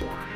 Wow.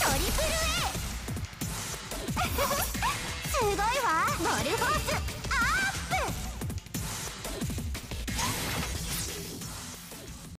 トリプル A